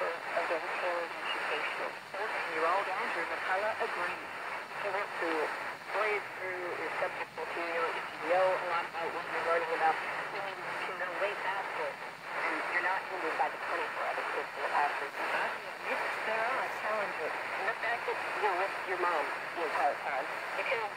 member of the Taylor Educational Working you all down through McCullough Agreement. you want to blaze through your subject material. If you know a lot about what you're learning about, you need to know way faster. And you're not hindered by the 24 other kids in the classroom. It's, there are challenges. And the fact that you're with your mom the entire time. Because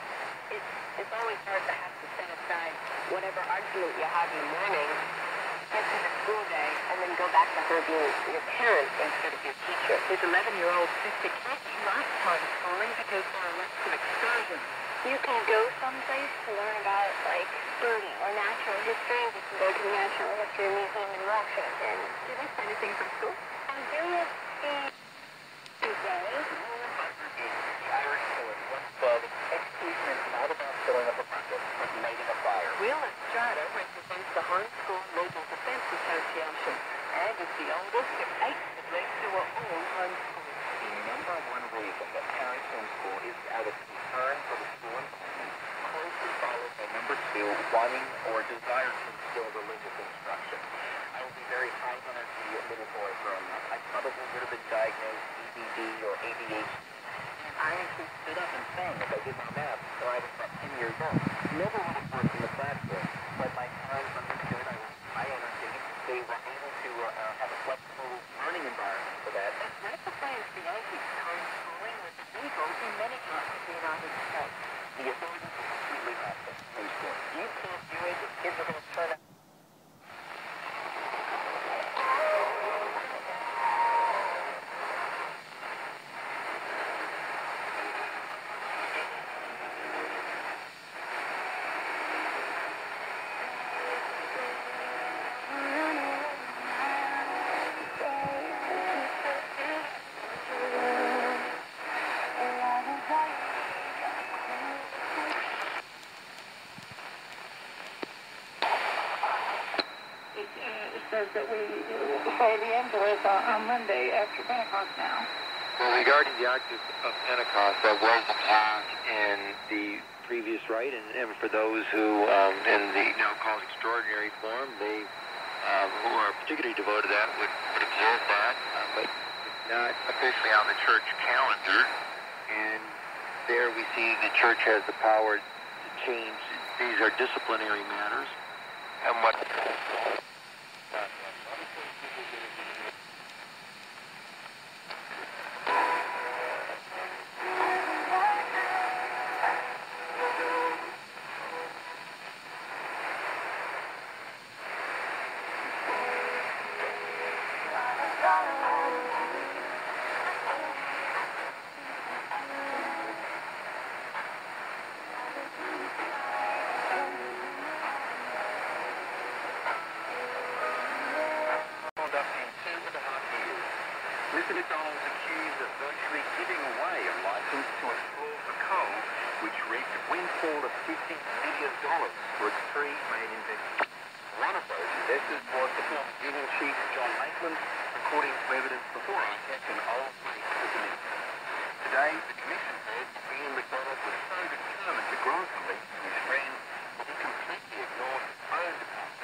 it's, it's always hard to have to set aside whatever argument you have in the morning get to the school day, and then go back to her being your parent instead of your teacher. His 11-year-old sister can't do night homeschooling because there are lots of excursions. You can go someplace to learn about, like, birding or natural history. You can go to the Natural History Museum in Washington. Do they say anything from school? I do it today. The Irish poet once said, education is not about filling up a bucket, but lighting a fire. Will Estrada represents the Homeschool Legal Association and is the oldest of eight siblings who are all homeschooled. The number one reason that parents homeschool is out of concern for the school environment, closely followed by number two, wanting or desire to instill religious instruction. I will be very high energy little boy growing up. I probably would have been diagnosed EBD or ADHD. I actually stood up and sang as I did my math until I was about 10 years old. Never would have worked in the classroom, but my parents understood I was high energy. They were able to uh, uh, have a flexible learning environment for that. Rectify is the age homeschooling was illegal in many parts of the United States. The authorities are completely massive homeschool. You can't do it, the kids are going to turn out. It, uh, it says that we say the Angelus on, on Monday after Pentecost now. Well, regarding the Octave of Pentecost, that was observed in the previous rite, and, and for those who, um, in the now called extraordinary form, they um, who are particularly devoted to that would, would observe that, um, but it's not officially on the church calendar. And there we see the church has the power to change. These are disciplinary matters, and what. あるポイントで出てくる。Mr. McDonald is accused of virtually giving away a license to explore for coal, which reaped a windfall of $50 million for its three main investors. One of those investors was the former Union Chief John Maitland, according to evidence before ICAC and old mate of the minister. Today, the commission says Ian McDonald was so determined to grant the lease to his friend that he completely ignored his own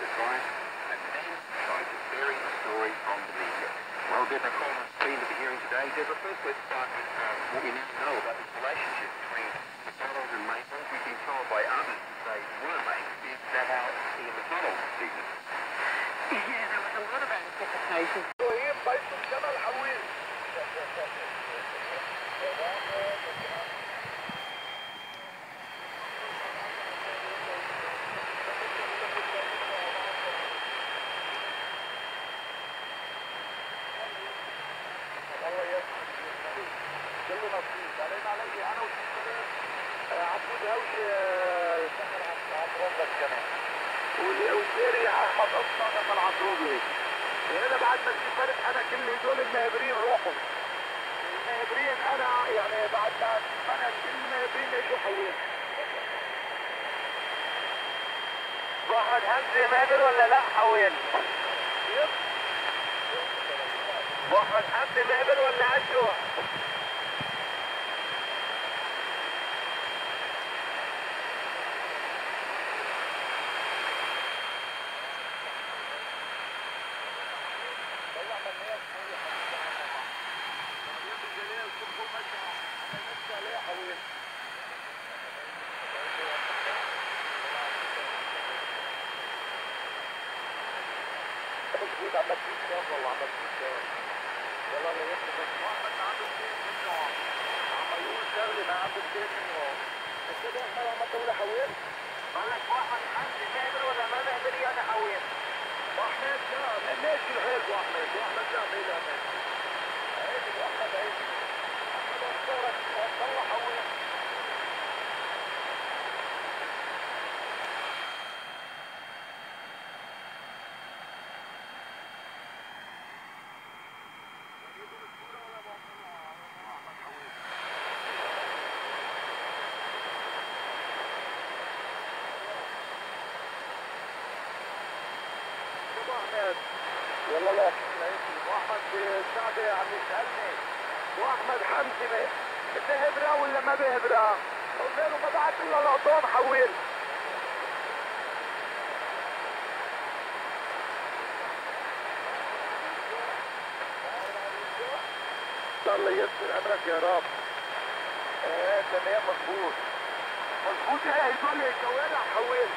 advice and then tried to bury the story from the media. Well, Deborah Deborah, first let's start with um, what we now know about this relationship between McDonald and Maitland. We've been told by others that they were mates. Is that how Ian McDonald sees it? Yeah, بعدين علي أنا وسليمان عبود هوشي دخل آه، عبد آه، ربك كمان. والجيري أحمد أصلا دخل عبد ربك هنا بعد ما تجيب فارق أنا كل دول المهابرين روحوا المهابرين أنا يعني بعد ما أنا كل المهابرين يجوا حيين احمد همزه مهابر ولا لا حول واحمد حمدي مهبل ولا عشوه مجيد عمال تجيب كام والله عمال ما عنده 200 منه بس كده إحنا لما بقول لك محمد حد قادر ولا ما قادر يعني حولت واحمد لا ماشي الحيط واحمد واحمد لا ما يقدر ماشي عيب واحمد عيب احمد انصارك والله حولت احمد والله لا واحمد سعد عم يسألني وأحمد حمزه بهبره ولا ما بهبره؟ قلت له ما بعت إلا لقطان حويل. الله يسر امرك يا رب. إيه تمام مظبوط مظبوط إيه؟ يقول لي الجوال حويل.